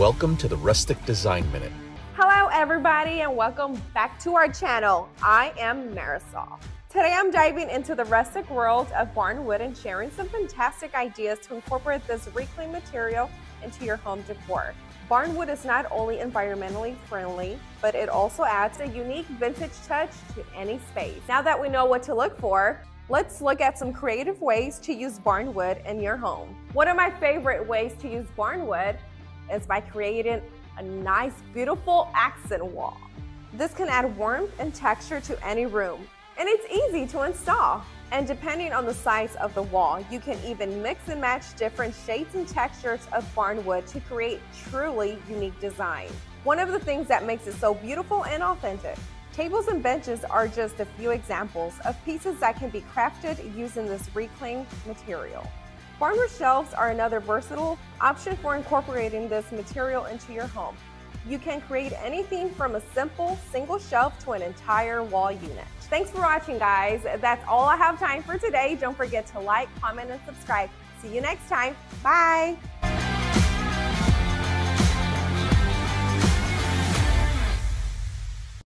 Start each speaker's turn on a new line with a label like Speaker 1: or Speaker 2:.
Speaker 1: Welcome to the Rustic Design Minute.
Speaker 2: Hello, everybody, and welcome back to our channel. I am Marisol. Today, I'm diving into the rustic world of barn wood and sharing some fantastic ideas to incorporate this reclaimed material into your home decor. Barnwood is not only environmentally friendly, but it also adds a unique vintage touch to any space. Now that we know what to look for, let's look at some creative ways to use barnwood in your home. One of my favorite ways to use barnwood is by creating a nice, beautiful accent wall. This can add warmth and texture to any room, and it's easy to install. And depending on the size of the wall, you can even mix and match different shades and textures of barnwood to create truly unique design. One of the things that makes it so beautiful and authentic. Tables and benches are just a few examples of pieces that can be crafted using this reclaimed material. Barnwood shelves are another versatile option for incorporating this material into your home. You can create anything from a simple single shelf to an entire wall unit. Thanks for watching, guys. That's all I have time for today. Don't forget to like, comment, and subscribe. See you next time. Bye.